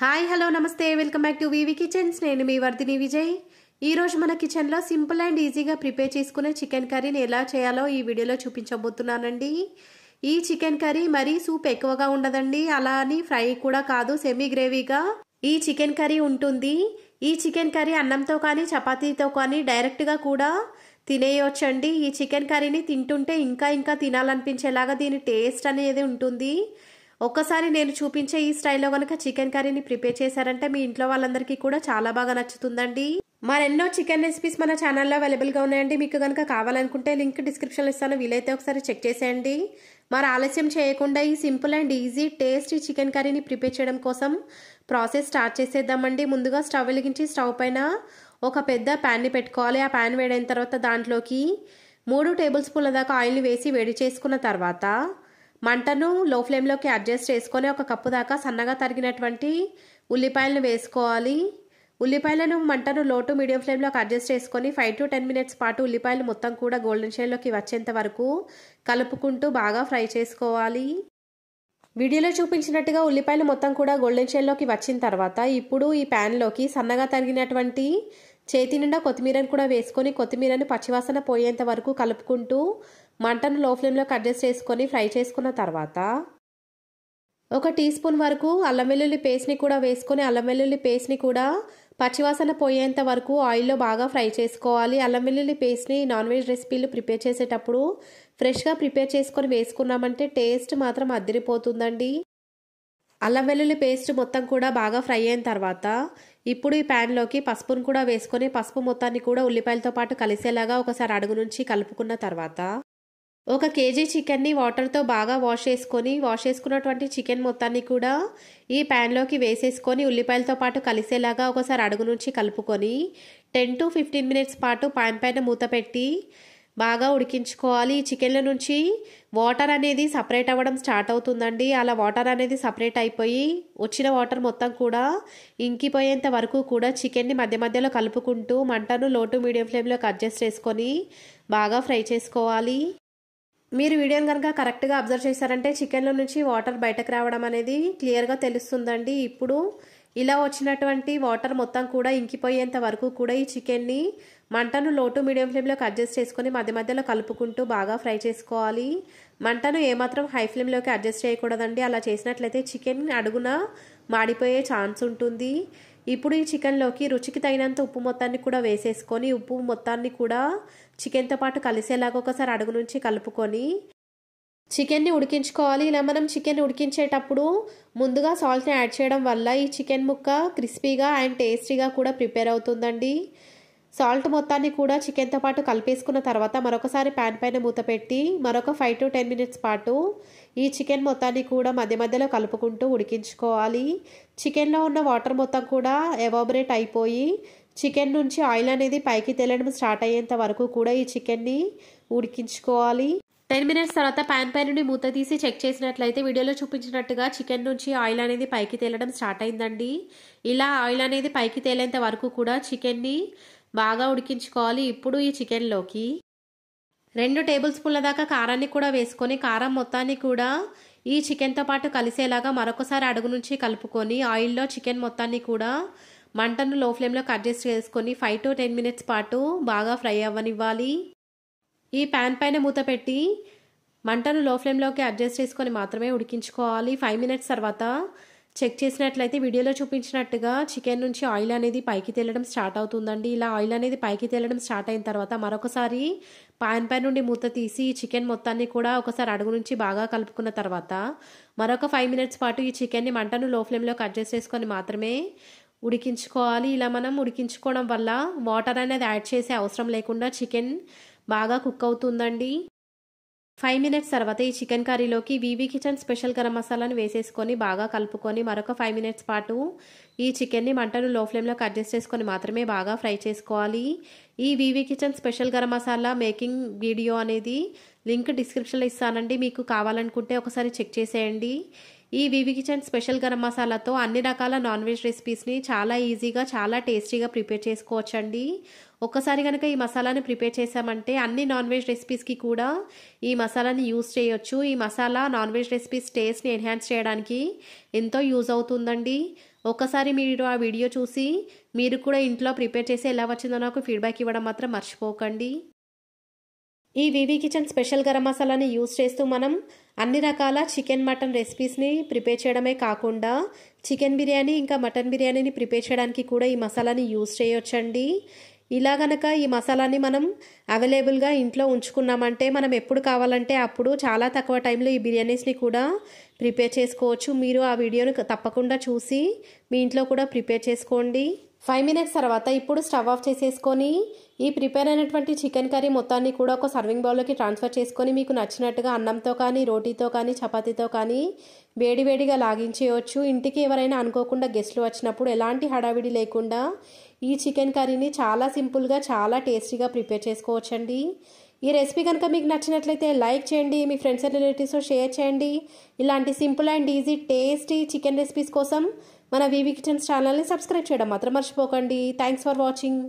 Hi hello నమస్తే. Welcome back to VV Kitchens. నేను మీ వర్ధిని విజయ్. ఈరోజు మన కిచెన్లో సింపుల్ అండ్ ఈజీగా ప్రిపేర్ చేసుకునే చికెన్ కర్రీని ఎలా చేయాలో ఈ వీడియోలో చూపించబోతున్నానండి. ఈ చికెన్ కర్రీ మరీ సూప్ ఎక్కువగా ఉండదండి. అలా అని ఫ్రై కూడా కాదు సెమీ గ్రేవీగా ఈ చికెన్ కర్రీ ఉంటుంది. ఈ చికెన్ కర్రీ అన్నంతో కానీ చపాతీతో కానీ డైరెక్ట్గా కూడా తినేయొచ్చండి. ఈ చికెన్ కర్రీని తింటుంటే ఇంకా ఇంకా తినాలనిపించేలాగా దీని టేస్ట్ అనేది ఉంటుంది. ఒక్కసారి నేను చూపించే ఈ స్టైల్లో కనుక చికెన్ కర్రీని ప్రిపేర్ చేశారంటే మీ ఇంట్లో వాళ్ళందరికీ కూడా చాలా బాగా నచ్చుతుందండి. మరెన్నో చికెన్ రెసిపీస్ మన ఛానల్లో అవైలబుల్గా ఉన్నాయండి. మీకు కనుక కావాలనుకుంటే లింక్ డిస్క్రిప్షన్లో ఇస్తాను. వీలైతే ఒకసారి చెక్ చేసేయండి. మరి ఆలస్యం చేయకుండా ఈ simple and easy tasty chicken కర్రీని ప్రిపేర్ చేయడం కోసం ప్రాసెస్ స్టార్ట్ చేసేద్దామండి. ముందుగా స్టవ్ వెలిగించి స్టవ్ పైన ఒక పెద్ద ప్యాన్ని పెట్టుకోవాలి. ఆ ప్యాన్ వేడైన తర్వాత దాంట్లోకి మూడు టేబుల్ స్పూన్ల దాకా ఆయిల్ని వేసి వేడి చేసుకున్న తర్వాత మంటను లో ఫ్లేమ్లోకి అడ్జస్ట్ చేసుకొని ఒక కప్పు దాకా సన్నగా తరిగినటువంటి ఉల్లిపాయలను వేసుకోవాలి. ఉల్లిపాయలను మంటను లో టు మీడియం ఫ్లేమ్లోకి అడ్జస్ట్ చేసుకొని ఫైవ్ టు టెన్ మినిట్స్ పాటు ఉల్లిపాయలు మొత్తం కూడా గోల్డెన్ షేడ్లోకి వచ్చేంత వరకు కలుపుకుంటూ బాగా ఫ్రై చేసుకోవాలి. వీడియోలో చూపించినట్టుగా ఉల్లిపాయలు మొత్తం కూడా గోల్డెన్ షేడ్లోకి వచ్చిన తర్వాత ఇప్పుడు ఈ ప్యాన్లోకి సన్నగా తరిగినటువంటి చేతి నిండా కొత్తిమీరను కూడా వేసుకొని కొత్తిమీరను పచ్చివాసన పోయేంత వరకు కలుపుకుంటూ మంటను లో ఫ్లేమ్లోకి అడ్జస్ట్ చేసుకొని ఫ్రై చేసుకున్న తర్వాత ఒక టీ స్పూన్ వరకు అల్లం వెల్లుల్లి పేస్ట్ని కూడా వేసుకొని అల్లం వెల్లుల్లి పేస్ట్ని కూడా పచ్చివాసన పోయేంత వరకు ఆయిల్లో బాగా ఫ్రై చేసుకోవాలి. అల్లం వెల్లుల్లి పేస్ట్ని నాన్ వెజ్ రెసిపీలు ప్రిపేర్ చేసేటప్పుడు ఫ్రెష్గా ప్రిపేర్ చేసుకొని వేసుకున్నామంటే టేస్ట్ మాత్రం అద్దరిపోతుందండి అల్లం వెల్లుల్లి పేస్ట్ మొత్తం కూడా బాగా ఫ్రై అయిన తర్వాత ఇప్పుడు ఈ ప్యాన్లోకి పసుపును కూడా వేసుకొని పసుపు మొత్తాన్ని కూడా ఉల్లిపాయలతో పాటు కలిసేలాగా ఒకసారి అడుగు నుంచి కలుపుకున్న తర్వాత ఒక కేజీ చికెన్ని వాటర్తో బాగా వాష్ చేసుకొని వాష్ చేసుకున్నటువంటి చికెన్ మొత్తాన్ని కూడా ఈ ప్యాన్లోకి వేసేసుకొని ఉల్లిపాయలతో పాటు కలిసేలాగా ఒకసారి అడుగు నుంచి కలుపుకొని టెన్ టు ఫిఫ్టీన్ మినిట్స్ పాటు పాన్ పైన మూత పెట్టి బాగా ఉడికించుకోవాలి. ఈ చికెన్ల నుంచి వాటర్ అనేది సపరేట్ అవ్వడం స్టార్ట్ అవుతుందండి. అలా వాటర్ అనేది సపరేట్ అయిపోయి వచ్చిన వాటర్ మొత్తం కూడా ఇంకిపోయేంత వరకు కూడా చికెన్ని మధ్య మధ్యలో కలుపుకుంటూ మంటను లోటు మీడియం ఫ్లేమ్లోకి అడ్జస్ట్ చేసుకొని బాగా ఫ్రై చేసుకోవాలి. మీరు వీడియోని కనుక కరెక్ట్గా అబ్జర్వ్ చేశారంటే చికెన్లో నుంచి వాటర్ బయటకు రావడం అనేది క్లియర్గా తెలుస్తుందండి. ఇప్పుడు ఇలా వచ్చినటువంటి వాటర్ మొత్తం కూడా ఇంకిపోయేంత వరకు కూడా ఈ చికెన్ని మంటను లోటు మీడియం ఫ్లేమ్లోకి అడ్జస్ట్ చేసుకొని మధ్య మధ్యలో కలుపుకుంటూ బాగా ఫ్రై చేసుకోవాలి. మంటను ఏమాత్రం హై ఫ్లేమ్లోకి అడ్జస్ట్ చేయకూడదండి. అలా చేసినట్లయితే చికెన్ అడుగున మాడిపోయే ఛాన్స్ ఉంటుంది. ఇప్పుడు ఈ చికెన్లోకి రుచికి తగినంత ఉప్పు మొత్తాన్ని కూడా వేసేసుకొని ఉప్పు మొత్తాన్ని కూడా చికెన్తో పాటు కలిసేలాగా ఒకసారి అడుగు నుంచి కలుపుకొని చికెన్ని ఉడికించుకోవాలి. ఇలా మనం చికెన్ ఉడికించేటప్పుడు ముందుగా సాల్ట్ని యాడ్ చేయడం వల్ల ఈ చికెన్ ముక్క క్రిస్పీగా అండ్ టేస్టీగా కూడా ప్రిపేర్ అవుతుందండి. సాల్ట్ మొత్తాన్ని కూడా చికెన్తో పాటు కలిపేసుకున్న తర్వాత మరొకసారి ప్యాన్ పైన మూత పెట్టి మరొక ఫైవ్ టు టెన్ మినిట్స్ పాటు ఈ చికెన్ మొత్తాన్ని కూడా మధ్య మధ్యలో కలుపుకుంటూ ఉడికించుకోవాలి. చికెన్లో ఉన్న వాటర్ మొత్తం కూడా ఎవాబరేట్ అయిపోయి చికెన్ నుంచి ఆయిల్ అనేది పైకి తేలడం స్టార్ట్ అయ్యేంత వరకు కూడా ఈ చికెన్ని ఉడికించుకోవాలి. టెన్ మినిట్స్ తర్వాత ప్యాన్ పై నుండి మూత తీసి చెక్ చేసినట్లయితే వీడియోలో చూపించినట్టుగా చికెన్ నుంచి ఆయిల్ అనేది పైకి తేలడం స్టార్ట్ అయిందండి. ఇలా ఆయిల్ అనేది పైకి తేలేంత వరకు కూడా చికెన్ని బాగా ఉడికించుకోవాలి ఇప్పుడు ఈ చికెన్లోకి. రెండు టేబుల్ స్పూన్ల దాకా కారాన్ని కూడా వేసుకొని కారం మొత్తాన్ని కూడా ఈ చికెన్తో పాటు కలిసేలాగా మరొకసారి అడుగు నుంచి కలుపుకొని ఆయిల్లో చికెన్ మొత్తాన్ని కూడా మంటను లో ఫ్లేమ్లోకి అడ్జస్ట్ చేసుకొని ఫైవ్ టు టెన్ మినిట్స్ పాటు బాగా ఫ్రై అవ్వనివ్వాలి. ఈ ప్యాన్ పైన మూత పెట్టి మంటను లో ఫ్లేమ్లోకి అడ్జస్ట్ చేసుకొని మాత్రమే ఉడికించుకోవాలి. ఫైవ్ మినిట్స్ తర్వాత చెక్ చేసినట్లయితే వీడియోలో చూపించినట్టుగా చికెన్ నుంచి ఆయిల్ అనేది పైకి తేలడం స్టార్ట్ అవుతుందండి. ఇలా ఆయిల్ అనేది పైకి తేలడం స్టార్ట్ అయిన తర్వాత మరొకసారి పాన్ పై నుండి మూత తీసి చికెన్ మొత్తాన్ని కూడా ఒకసారి అడుగు నుంచి బాగా కలుపుకున్న తర్వాత మరొక ఫైవ్ మినిట్స్ పాటు ఈ చికెన్ని మంటను లో ఫ్లేమ్లో కట్ చేసేసుకొని మాత్రమే ఉడికించుకోవాలి. ఇలా మనం ఉడికించుకోవడం వల్ల వాటర్ అనేది యాడ్ చేసే అవసరం లేకుండా చికెన్ బాగా కుక్ అవుతుందండి. ఫైవ్ మినిట్స్ తర్వాత ఈ చికెన్ కర్రీలోకి వీవీ కిచెన్ స్పెషల్ గరం మసాలాను వేసేసుకొని బాగా కలుపుకొని మరొక ఫైవ్ మినిట్స్ పాటు ఈ చికెన్ని మంటను లో ఫ్లేమ్లోకి అడ్జస్ట్ చేసుకొని మాత్రమే బాగా ఫ్రై చేసుకోవాలి. ఈ VV kitchen special garam masala making video అనేది లింక్ డిస్క్రిప్షన్లో ఇస్తానండి. మీకు కావాలనుకుంటే ఒకసారి చెక్ చేసేయండి. ఈ వివి కిచెన్ స్పెషల్ గరం మసాలాతో అన్ని రకాల నాన్ వెజ్ రెసిపీస్ని చాలా ఈజీగా చాలా టేస్టీగా ప్రిపేర్ చేసుకోవచ్చండి. ఒక్కసారి కనుక ఈ మసాలాని ప్రిపేర్ చేసామంటే అన్ని నాన్ వెజ్ రెసిపీస్కి కూడా ఈ మసాలాని యూస్ చేయొచ్చు. ఈ మసాలా నాన్ వెజ్ రెసిపీస్ టేస్ట్ని ఎన్హాన్స్ చేయడానికి ఎంతో యూజ్ అవుతుందండి. ఒక్కసారి మీరు ఆ వీడియో చూసి మీరు కూడా ఇంట్లో ప్రిపేర్ చేసి ఎలా వచ్చిందో నాకు ఫీడ్బ్యాక్ ఇవ్వడం మాత్రం మర్చిపోకండి. ఈ వివి కిచెన్ స్పెషల్ గరం మసాలాని యూస్ చేస్తూ మనం అన్ని రకాల చికెన్ మటన్ రెసిపీస్ని ప్రిపేర్ చేయడమే కాకుండా చికెన్ బిర్యానీ ఇంకా మటన్ బిర్యానీని ప్రిపేర్ చేయడానికి కూడా ఈ మసాలాని యూస్ చేయొచ్చండి. ఇలా గనక ఈ మసాలాని మనం అవైలబుల్గా ఇంట్లో ఉంచుకున్నామంటే మనం ఎప్పుడు కావాలంటే అప్పుడు చాలా తక్కువ టైంలో ఈ బిర్యానీస్ని కూడా ప్రిపేర్ చేసుకోవచ్చు. మీరు ఆ వీడియోని తప్పకుండా చూసి మీ ఇంట్లో కూడా ప్రిపేర్ చేసుకోండి. ఫైవ్ మినిట్స్ తర్వాత ఇప్పుడు స్టవ్ ఆఫ్ చేసేసుకొని ఈ ప్రిపేర్ అయినటువంటి చికెన్ కర్రీ మొత్తాన్ని కూడా ఒక సర్వింగ్ బౌల్లోకి ట్రాన్స్ఫర్ చేసుకొని మీకు నచ్చినట్టుగా అన్నంతో కానీ రోటీతో కానీ చపాతీతో కానీ వేడివేడిగా లాగించేయవచ్చు ఇంటికి ఎవరైనా అనుకోకుండా గెస్ట్లు వచ్చినప్పుడు ఎలాంటి హడావిడి లేకుండా ఈ చికెన్ కర్రీని చాలా సింపుల్గా చాలా టేస్టీగా ప్రిపేర్ చేసుకోవచ్చండి. ఈ రెసిపీ కనుక మీకు నచ్చినట్లయితే లైక్ చేయండి మీ ఫ్రెండ్స్ అండ్ రిలేటివ్స్తో షేర్ చేయండి. ఇలాంటి simple and easy tasty chicken recipes కోసం మన వివి కిచెన్స్ ఛానల్ని సబ్స్క్రైబ్ చేయడం మాత్రం మర్చిపోకండి. Thanks for watching.